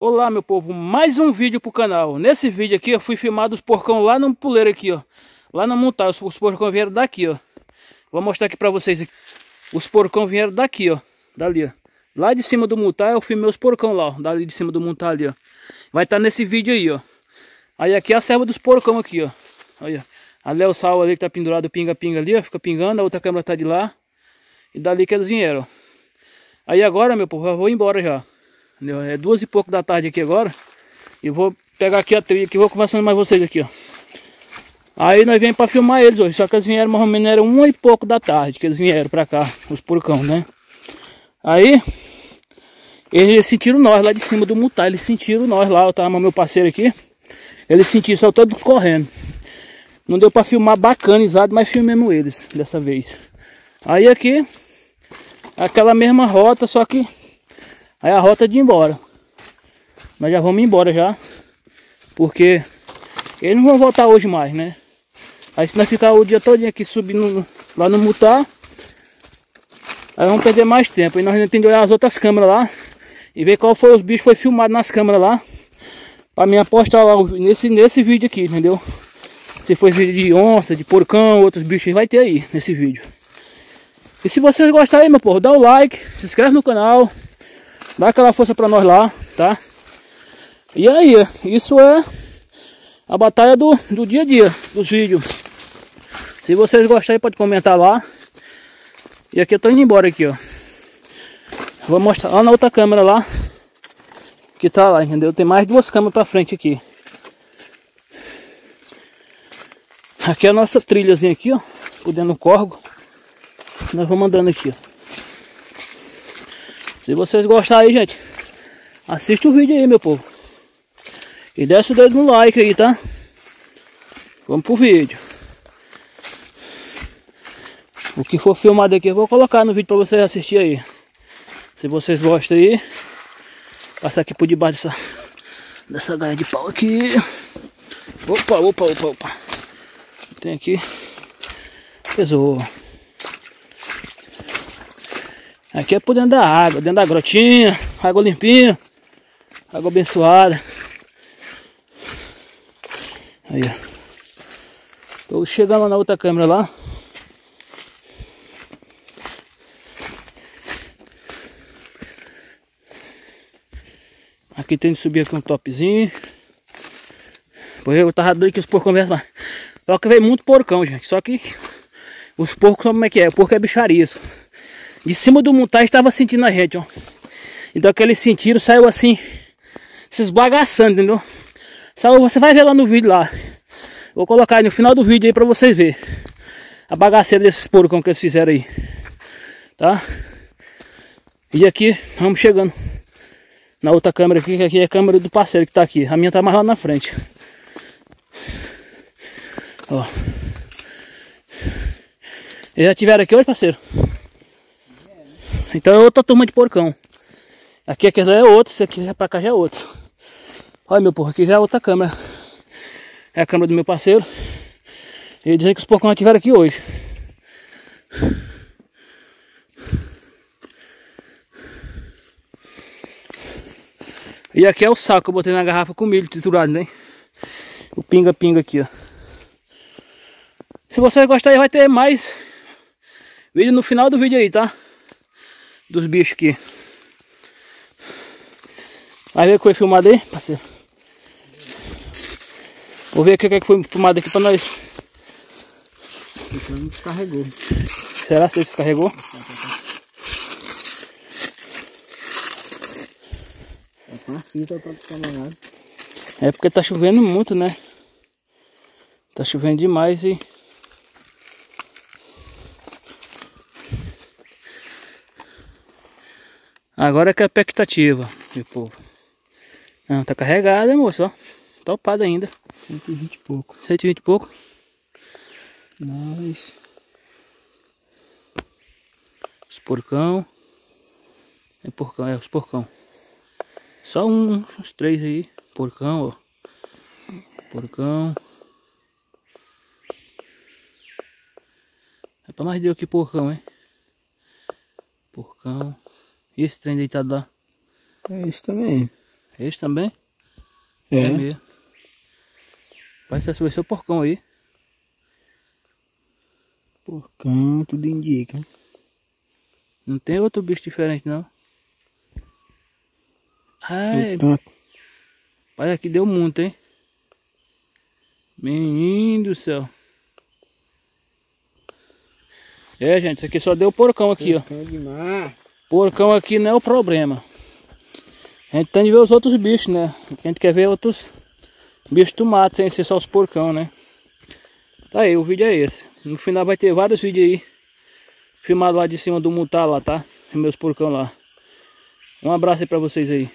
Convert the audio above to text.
Olá meu povo, mais um vídeo pro canal. Nesse vídeo aqui eu fui filmar dos porcão lá no puleiro aqui ó. Lá na montanha, os, os porcão vieram daqui ó. Vou mostrar aqui pra vocês. Os porcão vieram daqui ó. Dali ó. Lá de cima do montar eu filmei os porcão lá ó. Dali de cima do montar ali ó. Vai estar tá nesse vídeo aí ó. Aí aqui é a serva dos porcão aqui ó. Olha Ali é o sal ali que tá pendurado pinga-pinga ali ó. Fica pingando, a outra câmera tá de lá. E dali que eles vieram. Aí agora meu povo, eu vou embora já? É duas e pouco da tarde aqui agora. E vou pegar aqui a trilha aqui, vou conversando mais vocês aqui, ó. Aí nós viemos para filmar eles hoje, só que eles vieram mais ou menos, era uma e pouco da tarde que eles vieram para cá, os porcão, né? Aí, eles sentiram nós lá de cima do mutar, eles sentiram nós lá, eu tava meu parceiro aqui, eles sentiram, só todos correndo. Não deu para filmar bacanizado, mas filmemos eles dessa vez. Aí aqui, aquela mesma rota, só que Aí a rota é de ir embora. Nós já vamos embora já. Porque eles não vão voltar hoje mais, né? Aí se nós ficar o dia todo aqui subindo lá no mutar, aí vamos perder mais tempo. E nós temos que olhar as outras câmeras lá e ver qual foi os bichos foi filmado nas câmeras lá. Pra mim apostar lá nesse, nesse vídeo aqui, entendeu? Se foi vídeo de onça, de porcão, outros bichos, vai ter aí nesse vídeo. E se vocês gostarem, meu povo, dá o like, se inscreve no canal. Dá aquela força pra nós lá, tá? E aí, isso é a batalha do, do dia a dia, dos vídeos. Se vocês gostarem, pode comentar lá. E aqui eu tô indo embora aqui, ó. Vou mostrar lá na outra câmera lá. Que tá lá, entendeu? Tem mais duas câmeras pra frente aqui. Aqui é a nossa trilhazinha aqui, ó. Por dentro do corgo. Nós vamos andando aqui, ó. Se vocês gostarem, gente, assiste o vídeo aí, meu povo. E desce o dedo no like aí, tá? Vamos pro vídeo. O que for filmado aqui eu vou colocar no vídeo para vocês assistir aí. Se vocês gostam aí, passar aqui por debaixo dessa, dessa gaia de pau aqui. Opa, opa, opa, opa. Tem aqui. Pesou. Aqui é por dentro da água, dentro da grotinha, água limpinha, água abençoada. Aí, ó. Tô chegando na outra câmera lá. Aqui tem que subir aqui um topzinho. Pois eu tava doido que os porcos conversam Só que veio muito porcão, gente. Só que os porcos, como é que é? O porco é bicharia. De cima do montar estava sentindo a gente, ó. Então aquele sentido saiu assim, se esbagaçando, entendeu? Saiu, você vai ver lá no vídeo lá. Vou colocar aí no final do vídeo aí pra vocês verem. A bagaceira desses porcos que eles fizeram aí. Tá? E aqui, vamos chegando. Na outra câmera aqui, que aqui é a câmera do parceiro que tá aqui. A minha tá mais lá na frente. Ó. Eles já tiveram aqui hoje, parceiro? Então é outra turma de porcão. Aqui aquela é outra, esse aqui já pra cá já é outro. Olha meu porco, aqui já é outra câmera. É a câmera do meu parceiro. Ele dizendo que os porcão estiveram aqui hoje. E aqui é o saco que eu botei na garrafa com milho triturado, né? O pinga-pinga aqui, ó. Se vocês gostarem, vai ter mais vídeo no final do vídeo aí, tá? Dos bichos aqui. Vai ver o que foi filmado aí, parceiro? Vou ver o que é foi filmado aqui pra nós. Esse não descarregou. Será que descarregou? É descarregar. É porque tá chovendo muito, né? Tá chovendo demais e... Agora que é a expectativa, meu povo. Não, tá carregada, moço, ó. Topada ainda. 120 e pouco. 120 e pouco. Mas... Os porcão. É porcão, é os porcão. Só um, uns três aí. Porcão, ó. Porcão. É pra mais de aqui porcão, hein? Porcão. E esse trem deitado lá? É isso também. Esse também? É. mesmo. Parece que vai ser o porcão aí. Porcão, tudo indica. Não tem outro bicho diferente não. Ai, olha aqui deu muito, hein? Menino do céu. É, gente, isso aqui só deu porcão aqui, ó. Porcão demais. Porcão aqui não é o problema. A gente tem de ver os outros bichos, né? A gente quer ver outros bichos do mato, sem ser só os porcão, né? Tá aí, o vídeo é esse. No final vai ter vários vídeos aí. Filmado lá de cima do mutar lá, tá? Meus porcão lá. Um abraço aí pra vocês aí.